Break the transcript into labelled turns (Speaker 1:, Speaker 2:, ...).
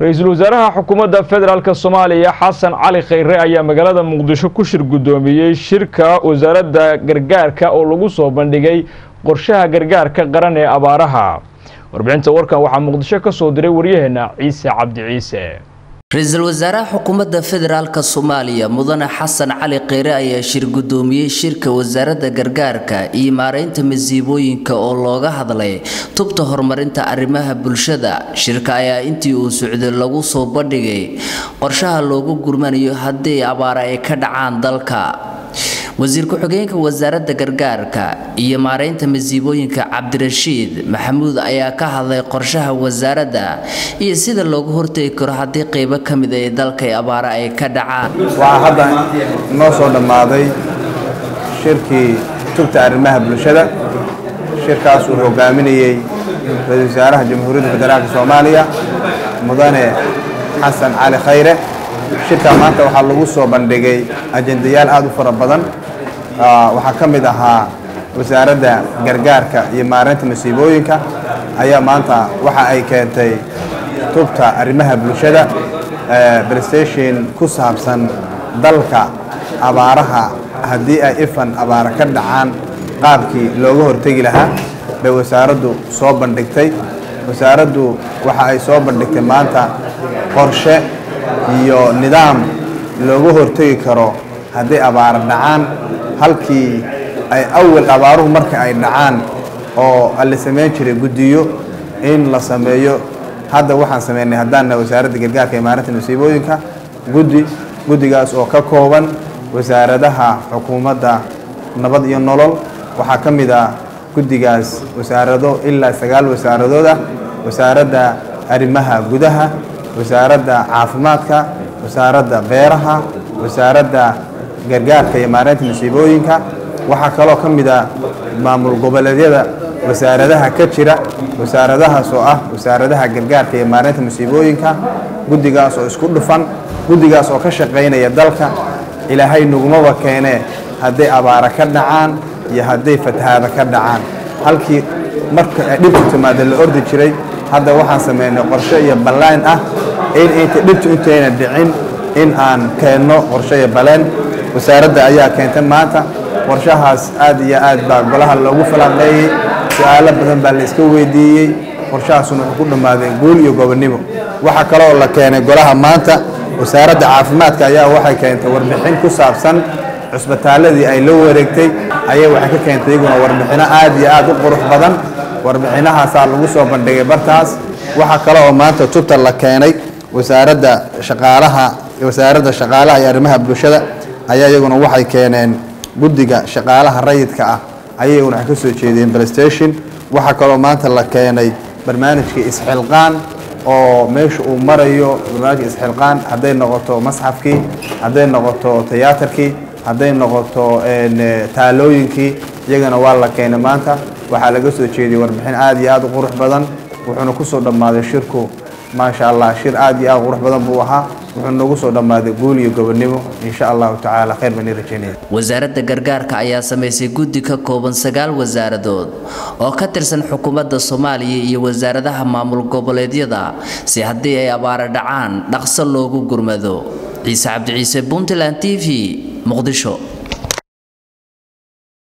Speaker 1: ra'iisul wasaaraha xukuumadda federaalk soomaaliya xasan cali khayre ayaa magaalada muqdisho ku shir guddoomiyey shirka wasaaradda gargaarka oo lagu soo bandhigay qorshaha gargaarka qaran ee abaaraha. Warbixinta warkan waxaa muqdisho ka soo diray waryaheena ciise cabdi ciise
Speaker 2: ra'iisul wasaaraha xukuumadda federaalka soomaaliya mudane xasan cali kheyre ayaa shir guddoomiyey shirka wasaaradda gargaarka iyo maareynta masiibooyinka oo looga hadlay tubta horumarinta arrimaha bulshada. Shirka ayaa intii uu socday lagu soo bandhigay qorshaha loogu gurmanayo haddii abaara ay ka dhacaan dalka wasiir ku-xigeenka wasaaradda gargaarka iyo maareynta masiibooyinka cabdirashiid maxamuud ayaa ka hadlay qorshaha wasaaradda iyo sida loogu hortegi karo haddii qeybo ka mid ee dalka abaare ay ka dhacaan.
Speaker 3: Waxaa hadda noo soo dhammaaday shirkii tubta arrimaha bulshada. Shirkaas uu hogaaminayey ra'iisul wasaaraha jamhuuriyadda federaalk soomaaliya mudane xasan cali khayre. Shirkaa maanta waxaa lagu soo bandhigay ajendayaal aada u fara badan waxaa ka mid ahaa wasaaradda gargaarka iyo maareynta masiibooyinka ayaa maanta waxa ay keentay tubta arrimaha bulshada playstation ku saabsan dalka abaaraha. Haddii ay ifan abaara ka dhacaan qaabkii looga hortegi lahaa bay wasaaraddu soo bandhigtay. Wasaaraddu waxa ay soo bandhigtay maanta qorshe iyo nidaam looga hortegi karo haddii abaara dhacaan halkii ay awal abaaruhu marka ay dhacaan oo la samayn jiray guddiyo in la sameeyo hadda waxaan sameynay haddaanna wasaaradda gargaarka iyo maarinta masiibooyinka guddi guddigaas oo ka kooban wasaaradaha xukuumadda nabad iyo nolol. Waxaa ka mid ah guddigaas wasaarado ilaa sagaal wasaaradood ah wasaaradda arrimaha gudaha wasaaradda caafimaadka wasaaradda beeraha wasaaradda gargaarka iyo maareynta masiibooyinka waxaa kaloo ka mid ah maamul goboleedyada wasaaradaha ka jira wasaaradahaas oo ah wasaaradaha gargaarka iyo maareynta masiibooyinka guddigaas oo isku dhufan guddigaas oo ka shaqaynaya dalka. Ilaahay nugumaba keenee hadday abaara ka dhacaan iyo hadday fatahaada ka dhacaan. Halkii marka ay dhibtu timaada la ordi jiray hadda waxaan sameynay qorshe iyo ballaan ah in inta dhibtu intayna dhicin in aan keenno qorshe iyo baleen wasaaradda ayaa keentay maanta qorshahaas aad iyo aad baa golaha loogu falanqeeyey. Su'aalo badan baa la iska weydiiyey. Qorshahaasuna wuxuu ku dhammaaday guul iyo gobonnimo. Waxaa kaloo la keenay golaha maanta wasaaradda caafimaadka ayaa waxay keentay warbixin ku saabsan cusbitaaladii ay la wareegtay. Ayay waxay ka keentay iyaguna warbixino aad iyo aad u qurux badan. Warbixinahaasaa lagu soo bandhigay bartaas. Waxaa kale oo maanta tubta la keenay wasaaradda shaqaalaha wasaaradda shaqaalaha iyo arrimaha bulshada ayaa iyaguna waxay keeneen guddiga shaqaalaha rayidka ah ayay iyaguna waxay ka soo jeediyeen playstation waxaa kaloo maanta la keenay barnaamijkii isxilqaan oo meesha uu marayo barnaamijka isxilqaan hadday noqoto masxafkii hadday noqoto tiyaatarkii hadday noqoto taalooyinkii iyagana waa la keenay maanta. Waxaa laga soo jeediyey warbixin aad iyo aad u qurux badan wuxuuna ku soo dhammaaday shirku maasha allah shir aad iyo aad qurux badan buu ahaa. Wuxuu nagu soo dhammaaday guul iyo gobonnimo. Insha allahu tacaala khayr baan rajaynaya
Speaker 2: wasaaradda gargaarka ayaa samaysay guddi ka kooban sagaal wasaaradood oo ka tirsan xukuumadda soomaaliya iyo wasaaradaha maamul goboleedyada si haddii ay abaara dhacaan dhaqso loogu gurmado. Ciise cabdi ciise puntland t v muqdisho